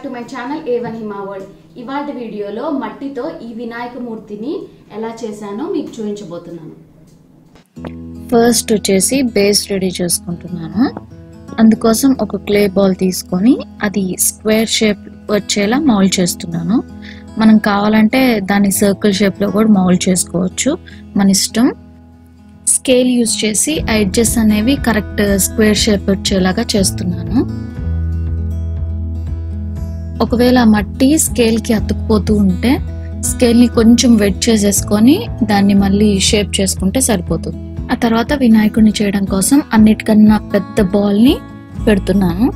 Back to my channel A one Hima world ఇవాటి వీడియోలో మట్టితో ఈ వినాయక మూర్తిని ఎలా చేశానో మీకు చూపించబోతున్నాను. ఫస్ట్ వచ్చేసి బేస్ రెడీ చేసుకుంటున్నాను. అందుకోసం ఒక క్లే బాల్ తీసుకొని అది స్క్వేర్ షేప్ వచ్చేలా మౌల్డ్ చేస్తున్నాను. మనం కావాలంటే దాన్ని సర్కిల్ షేప్లో కూడా మౌల్డ్ చేసుకోవచ్చు. మన ఇష్టం స్కేల్ యూజ్ చేసి ఎడ్జెస్ అనేవి కరెక్ట్ స్క్వేర్ షేప్ వచ్చేలాగా చేస్తున్నాను. ఒకవేళ ఆ మట్టి స్కేల్కి అతుక్కుపోతూ ఉంటే స్కేల్ని కొంచెం వెట్ చేసేసుకొని దాన్ని మళ్ళీ షేప్ చేసుకుంటే సరిపోతుంది. ఆ తర్వాత వినాయకుడిని చేయడం కోసం అన్నిటికన్నా పెద్ద బాల్ని పెడుతున్నాను.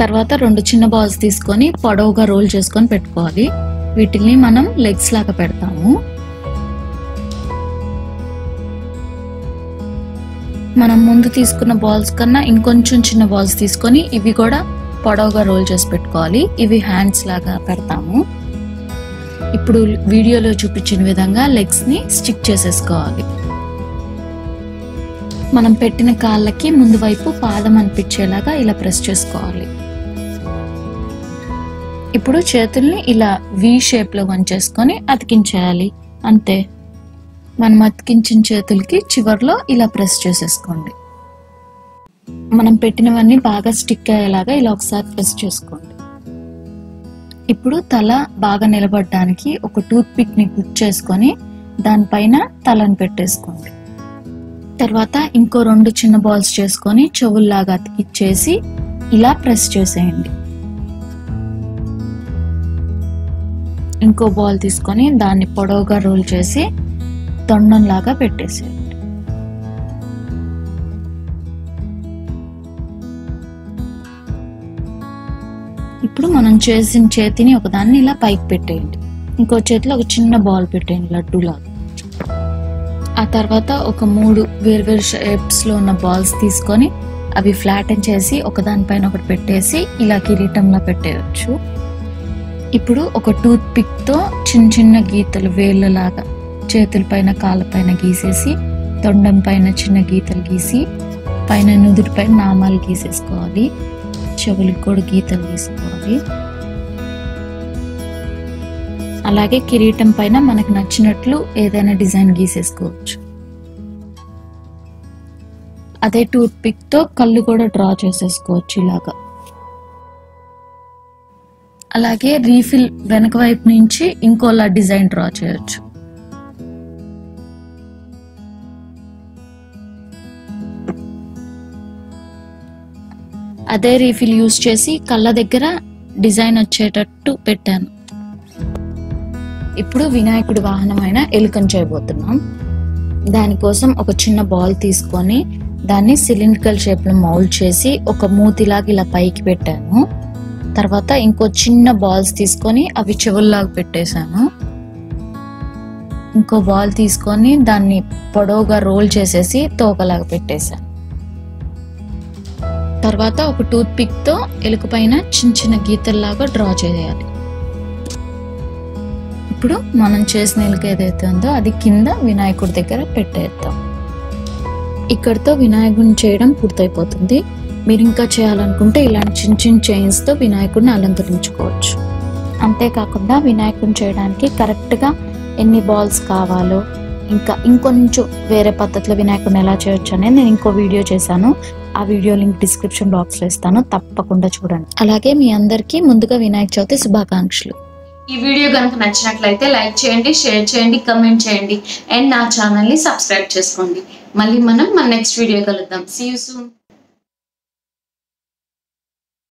తర్వాత రెండు చిన్న బాల్స్ తీసుకొని పొడవుగా రోల్ చేసుకొని పెట్టుకోవాలి. వీటిని మనం లెగ్స్ లాగా పెడతాము. మనం ముందు తీసుకున్న బాల్స్ కన్నా ఇంకొంచెం చిన్న బాల్స్ తీసుకొని ఇవి కూడా పొడవుగా రోల్ చేసి పెట్టుకోవాలి. ఇవి హ్యాండ్స్ లాగా పెడతాము. ఇప్పుడు వీడియోలో చూపించిన విధంగా లెగ్స్ని స్టిక్ చేసేసుకోవాలి. మనం పెట్టిన కాళ్ళకి ముందు వైపు పాదం అనిపించేలాగా ఇలా ప్రెస్ చేసుకోవాలి. ఇప్పుడు చేతుల్ని ఇలా వి షేప్లో వంచేసుకొని అతికించేయాలి. అంతే. మనం అతికించిన చేతులకి చివర్లో ఇలా ప్రెస్ చేసేసుకోండి. మనం పెట్టినవన్నీ బాగా స్టిక్ అయ్యేలాగా ఇలా ఒకసారి ప్రెస్ చేసుకోండి. ఇప్పుడు తల బాగా నిలబడడానికి ఒక టూత్ పిక్ని గుర్తు చేసుకొని దానిపైన తలను పెట్టేసుకోండి. తర్వాత ఇంకో రెండు చిన్న బాల్స్ చేసుకొని చెవుల్లాగా అతికిచ్చేసి ఇలా ప్రెస్ చేసేయండి. ఇంకో బాల్ తీసుకొని దాన్ని పొడవుగా రోల్ చేసి తొండంలాగా పెట్టేసేయండి. ఇప్పుడు మనం చేసిన చేతిని ఒకదాన్ని ఇలా పైకి పెట్టేయండి. ఇంకో చేతిలో ఒక చిన్న బాల్ పెట్టేయండి లడ్డూలాగా ఆ తర్వాత ఒక మూడు వేర్వేరు షేప్స్లో ఉన్న బాల్స్ తీసుకొని అవి ఫ్లాటన్ చేసి ఒకదానిపైన ఒకటి పెట్టేసి ఇలా కిరీటంలో పెట్టేయచ్చు. ఇప్పుడు ఒక టూత్ పిక్తో చిన్న చిన్న గీతలు వేళ్ళలాగా చేతుల పైన కాళ్ళ పైన గీసేసి తొండం పైన చిన్న గీతలు గీసి పైన నుదుటిపైన నామాలు గీసేసుకోవాలి. చెవులకు కూడా గీతలు వేసుకోవాలి అలాగే కిరీటం పైన మనకు నచ్చినట్లు ఏదైనా డిజైన్ గీసేసుకోవచ్చు. అదే టూత్ పిక్తో కళ్ళు కూడా డ్రా చేసేసుకోవచ్చు ఇలాగా. అలాగే రీఫిల్ వెనక వైపు నుంచి ఇంకోలా డిజైన్ డ్రా చేయొచ్చు. అదే రీఫిల్ యూజ్ చేసి కళ్ళ దగ్గర డిజైన్ వచ్చేటట్టు పెట్టాను. ఇప్పుడు వినాయకుడి వాహనమైన ఎలుకను చేయబోతున్నాం. దానికోసం ఒక చిన్న బాల్ తీసుకొని దాన్ని సిలిండ్రికల్ షేప్లో మౌల్డ్ చేసి ఒక మూతిలాగా ఇలా పైకి పెట్టాను. తర్వాత ఇంకో చిన్న బాల్స్ తీసుకొని అవి చెవుల్లాగా పెట్టేశాను. ఇంకో బాల్ తీసుకొని దాన్ని పొడవుగా రోల్ చేసేసి తోకలాగా పెట్టేశాను. తర్వాత ఒక టూత్ పిక్తో ఎలుక పైన చిన్న చిన్న గీతల్లాగా డ్రా చేయాలి. ఇప్పుడు మనం చేసిన ఎలుక ఏదైతే ఉందో అది కింద వినాయకుడి దగ్గర పెట్టేద్దాం. ఇక్కడితో వినాయకుడిని చేయడం పూర్తయిపోతుంది. మీరు ఇంకా చేయాలనుకుంటే ఇలాంటి చిన్న చిన్న చైన్స్తో వినాయకుడిని అలంకరించుకోవచ్చు. అంతేకాకుండా వినాయకుడిని చేయడానికి కరెక్ట్గా ఎన్ని బాల్స్ కావాలో ఇంకా ఇంకొంచెం వేరే పద్ధతిలో వినాయకుడిని ఎలా చేయొచ్చు అనేది నేను ఇంకో వీడియో చేశాను. ఆ వీడియో లింక్ డిస్క్రిప్షన్ బాక్స్లో ఇస్తాను. తప్పకుండా చూడండి. అలాగే మీ అందరికీ ముందుగా వినాయక చవితి శుభాకాంక్షలు. ఈ వీడియో కనుక నచ్చినట్లయితే లైక్ చేయండి షేర్ చేయండి కమెంట్ చేయండి అండ్ నా ఛానల్ని సబ్స్క్రైబ్ చేసుకోండి. మళ్ళీ మనం మన నెక్స్ట్ వీడియో కలుద్దాం. See you soon